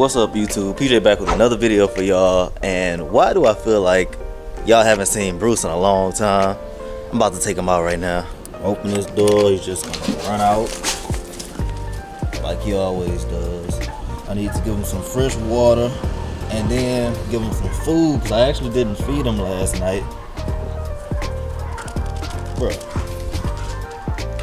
What's up YouTube? PJ back with another video for y'all and why do I feel like y'all haven't seen Bruce in a long time? I'm about to take him out right now. Open this door, he's just gonna run out like he always does. I need to give him some fresh water and then give him some food because I actually didn't feed him last night. Bro,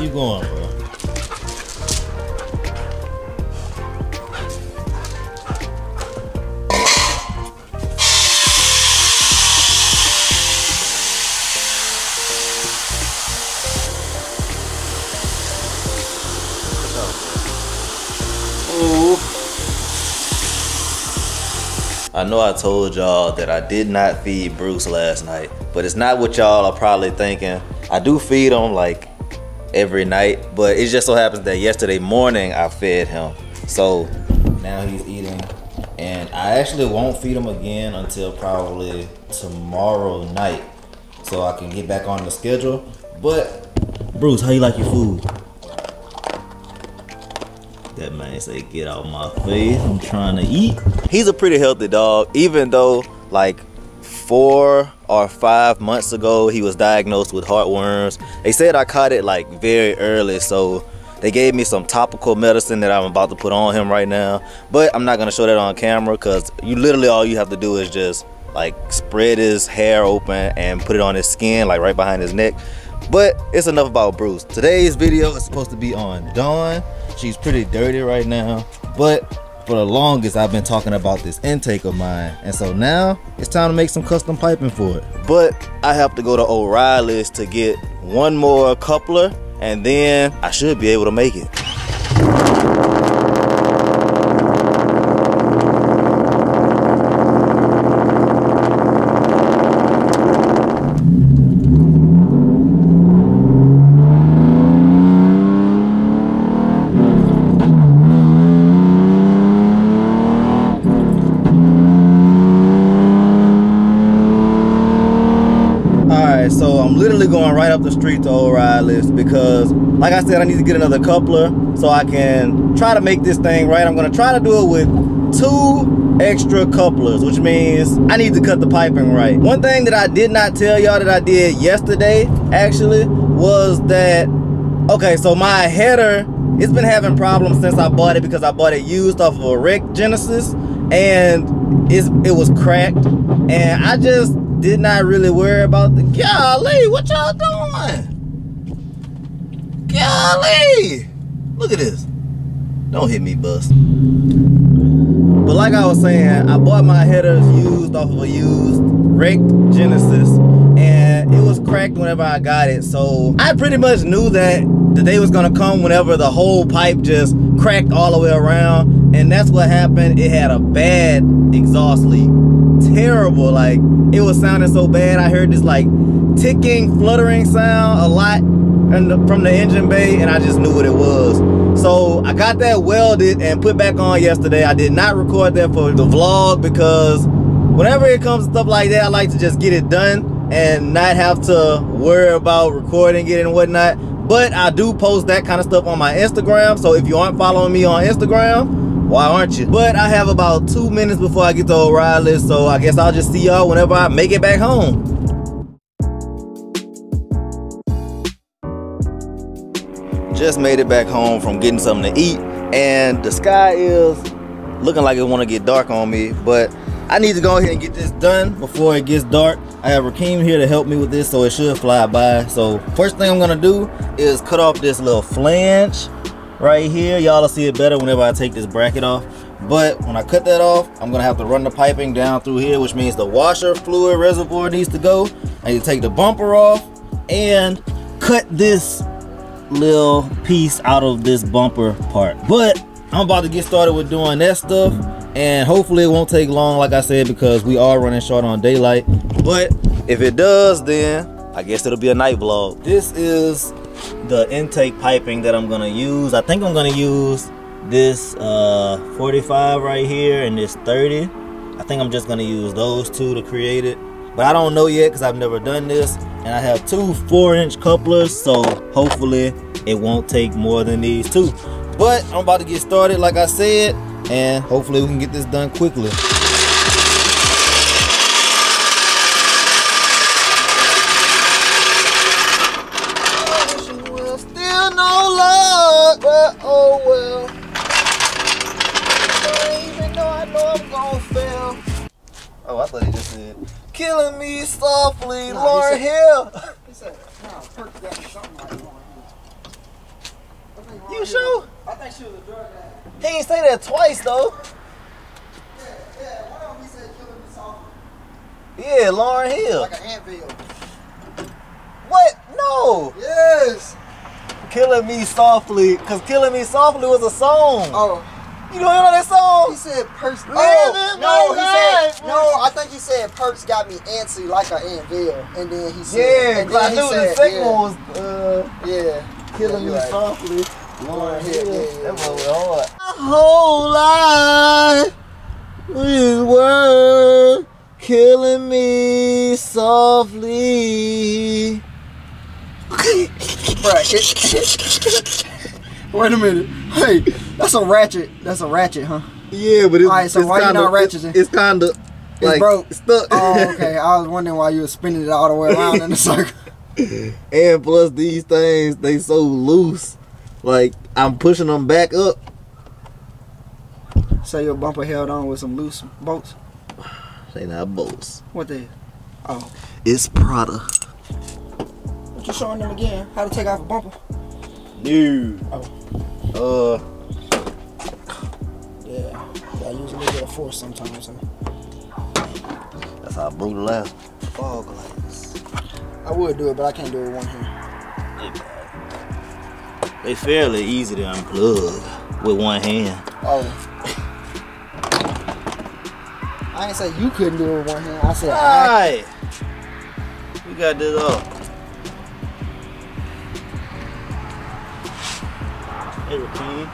you going, bro? I know I told y'all that I did not feed Bruce last night, but it's not what y'all are probably thinking. I do feed him like every night, but it just so happens that yesterday morning I fed him. So now he's eating, and I actually won't feed him again until probably tomorrow night, so I can get back on the schedule. But Bruce, how you like your food? That man say, get out my face. I'm trying to eat. He's a pretty healthy dog, even though like four or five months ago, he was diagnosed with heartworms. They said I caught it like very early, so they gave me some topical medicine that I'm about to put on him right now. But I'm not gonna show that on camera because you literally all you have to do is just like spread his hair open and put it on his skin, like right behind his neck. But it's enough about Bruce. Today's video is supposed to be on Dawn. She's pretty dirty right now, but for the longest I've been talking about this intake of mine. And so now it's time to make some custom piping for it. But I have to go to O'Reilly's to get one more coupler and then I should be able to make it. Alright, so I'm literally going right up the street to O'Reilly's because, like I said, I need to get another coupler so I can try to make this thing right. I'm going to try to do it with two extra couplers, which means I need to cut the piping right. One thing that I did not tell y'all that I did yesterday, actually, was that, okay, so my header, it's been having problems since I bought it because I bought it used off of a wreck Genesis and it was cracked. And I just did not really worry about the golly what y'all doing? Golly look at this. Don't hit me bus. But like i was saying i bought my headers used off of a used wrecked genesis and it was cracked whenever i got it so i pretty much knew that the day was gonna come whenever the whole pipe just cracked all the way around and that's what happened. It had a bad exhaust leak terrible. Like it was sounding so bad. I heard this like ticking fluttering sound a lot from the engine bay and i just knew what it was. So i got that welded and put back on yesterday. I did not record that for the vlog because whenever it comes to stuff like that i like to just get it done and not have to worry about recording it and whatnot. But i do post that kind of stuff on my instagram. So if you aren't following me on instagram why aren't you? But I have about two minutes before I get to O'Reilly, so I guess I'll just see y'all whenever I make it back home. Just made it back home from getting something to eat, and the sky is looking like it want to get dark on me, but I need to go ahead and get this done before it gets dark. I have Rakeem here to help me with this, so it should fly by. So first thing I'm gonna do is cut off this little flange right here. Y'all will see it better whenever I take this bracket off. But when I cut that off I'm gonna have to run the piping down through here which means the washer fluid reservoir needs to go. I need to take the bumper off and cut this little piece out of this bumper part. But I'm about to get started with doing that stuff and hopefully it won't take long like I said because we are running short on daylight. But if it does then I guess it'll be a night vlog. This is the intake piping that I'm gonna use. I think I'm gonna use this uh, 45 right here and this 30. I think I'm just gonna use those two to create it. But I don't know yet because I've never done this. And I have two four inch couplers, so hopefully it won't take more than these two. But I'm about to get started. Like I said, and hopefully we can get this done quickly. Thought he just said, killing me softly, he Lauryn said- Hill. He said, no, Perk got me something like Lauryn Hill. I think Lauryn You sure? I think she was a drug addict. He ain't say that twice though. Yeah, yeah, one of them he said killing me softly. Yeah, Lauryn Hill. Like an antvil. What? No. Yes! Killing me softly, cause killing me softly was a song. Oh, You don't know that song? he said Perks. Oh, no, he life, said, no, I think he said Perks got me antsy like an antvil. And then he said, Yeah, and I then he knew the second one was uh, Yeah. killing Yeah, me right. softly. Lauryn Yeah, yeah, yeah, that one was hard. My whole life is worth killing me softly. Right. Wait a minute. Hey, that's a ratchet. That's a ratchet, huh? Yeah, but it's, Alright, so it's why you kinda, not it's, ratcheting? it's kind of like broke. stuck. Oh, okay. I was wondering why you were spinning it all the way around in a circle. and plus these things, they so loose. Like I'm pushing them back up. So your bumper held on with some loose bolts. They not bolts. What the? Oh, It's Prada. what you showing them again? How to take off a bumper? Dude. Oh. Uh, Yeah, I use a little bit of force sometimes. Huh? that's how I broke the last fog lights. I would do it, but I can't do it with one hand. They fairly easy to unplug with one hand. Oh. I ain't say you couldn't do it with one hand. I said I. Alright. We got this up. Hey, Rakeem. You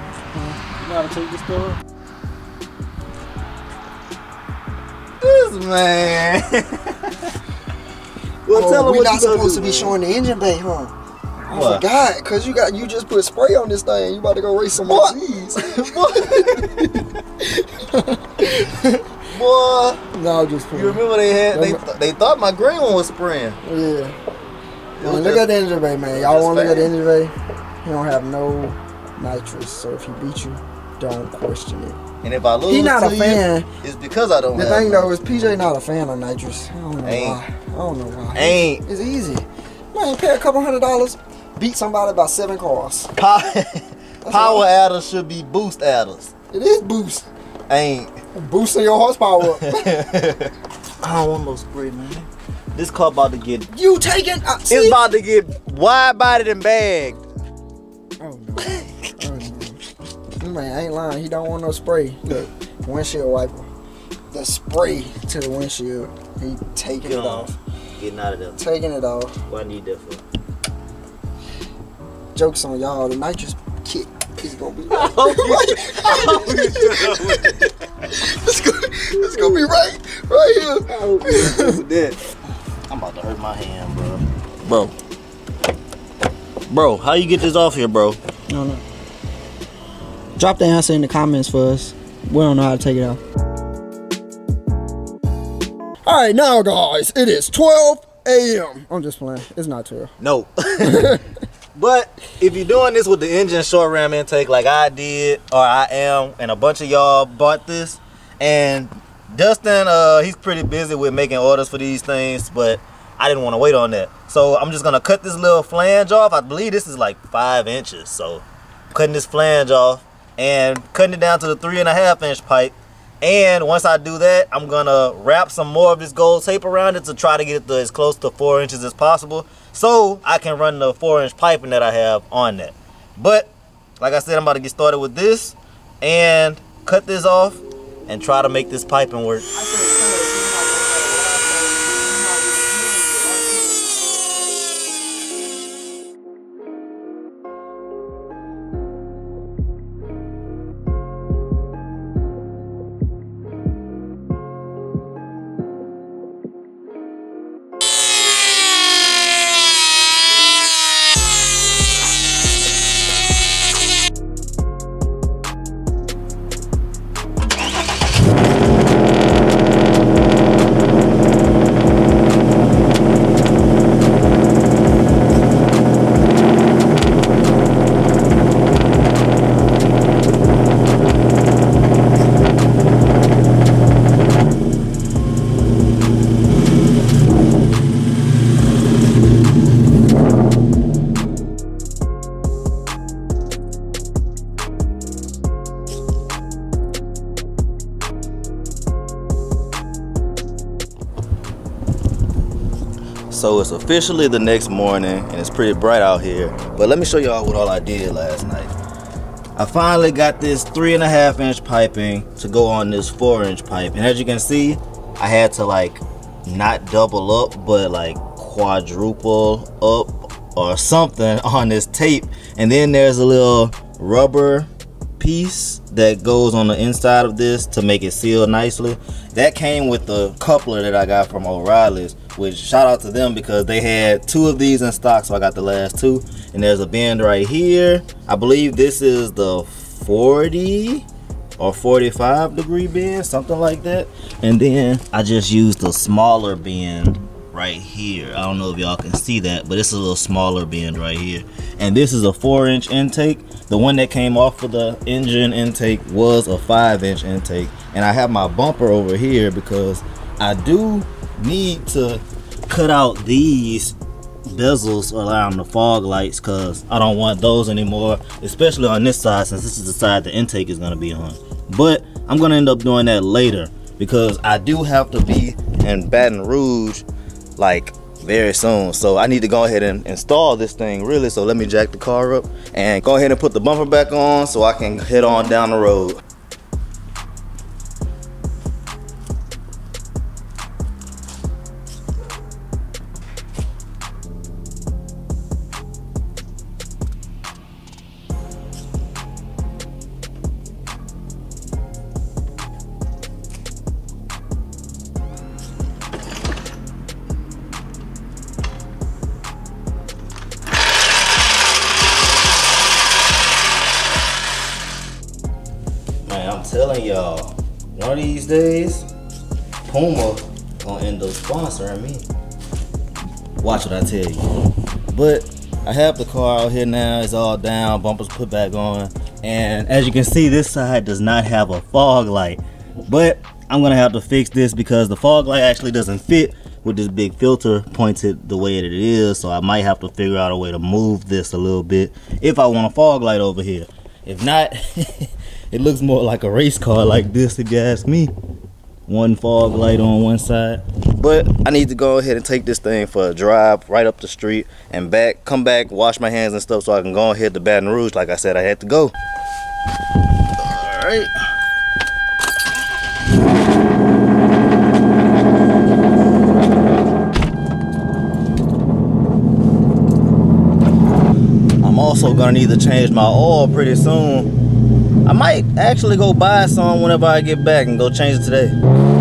know how to take this stuff? This man. well, Oh, tell him we what not supposed to be man. showing the engine bay, huh? I What? forgot, cause you got you just put spray on this thing. You about to go race some more What? G's. Boy, no, just you remember they had they, th- they thought my green one was spraying. Yeah. Man, was look just- at the engine bay, man. Y'all want to look at the engine bay? You don't have no nitrous, so if he beat you, don't question it. And if I lose He not a you, fan. it's because I don't The have thing though is PJ not a fan of nitrous. I don't know Ain't. why. I don't know why. Ain't It's easy. Man, pay a couple hundred dollars, beat somebody by seven cars. power, power adders should be boost adders. It is boost. Ain't. Boosting your horsepower up. I don't want no spray, man. This car about to get you taking uh, it's about to get wide bodied and bagged. Oh no. This man ain't lying. He don't want no spray. Look, windshield wiper. The spray to the windshield. He taking Get it on. off. Getting out of there. Taking it off. What I need that for? Jokes on y'all. The nitrous kit is gonna be oh, oh, it's, gonna, it's gonna be right, right here. Oh, I'm about to hurt my hand, bro. Bro. Bro, how you get this off here, bro? No, no. Drop the answer in the comments for us. We don't know how to take it off. All right, now guys, it is 12 a.m. I'm just playing. It's not 12. No. but if you're doing this with the Injen short ram intake like I did or I am and a bunch of y'all bought this and Dustin uh he's pretty busy with making orders for these things but I didn't want to wait on that. So I'm just gonna cut this little flange off. I believe this is like five inches. So cutting this flange off and cutting it down to the three and a half inch pipe. And once I do that, I'm gonna wrap some more of this gold tape around it to try to get it to as close to four inches as possible, so I can run the four inch piping that I have on that. But like I said, I'm about to get started with this and cut this off and try to make this piping work. So it's officially the next morning and it's pretty bright out here. But let me show y'all what all I did last night. I finally got this three and a half inch piping to go on this four inch pipe. And as you can see, I had to like not double up, but like quadruple up or something on this tape. And then there's a little rubber piece that goes on the inside of this to make it seal nicely. That came with the coupler that I got from O'Reilly's, which shout out to them because they had two of these in stock, so I got the last two. And there's a bend right here. I believe this is the 40 or 45 degree bend, something like that. And then I just used the smaller bend right here. I don't know if y'all can see that, but it's a little smaller bend right here. And this is a four inch intake. The one that came off of the Injen intake was a five inch intake. And I have my bumper over here because I do need to cut out these bezels around the fog lights because I don't want those anymore, especially on this side since this is the side the intake is gonna be on. But I'm gonna end up doing that later because I do have to be in Baton Rouge like very soon. So I need to go ahead and install this thing really. So let me jack the car up and go ahead and put the bumper back on so I can head on down the road. Telling y'all, one of these days, Puma gonna end up sponsoring me. Watch what I tell you. But I have the car out here now. It's all down, bumpers put back on. And as you can see, this side does not have a fog light. But I'm gonna have to fix this because the fog light actually doesn't fit with this big filter pointed the way that it is. So I might have to figure out a way to move this a little bit if I want a fog light over here. If not, it looks more like a race car like this if you ask me. One fog light on one side. But I need to go ahead and take this thing for a drive right up the street and back, come back, wash my hands and stuff so I can go ahead to Baton Rouge like I said I had to go. All right. I'm also gonna need to change my oil pretty soon. I might actually go buy some whenever I get back and go change it today.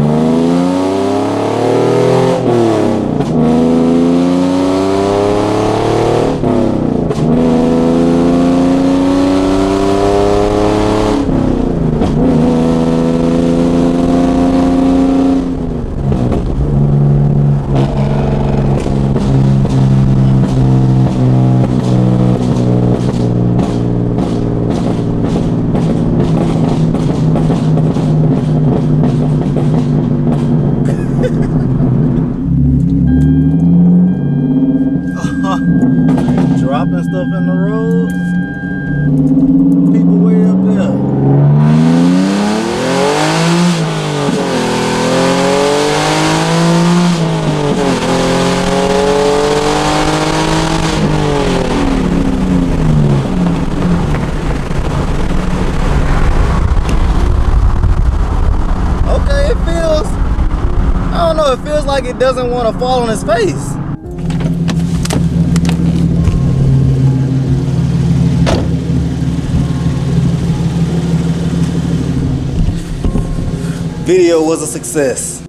Fall on his face. Video was a success.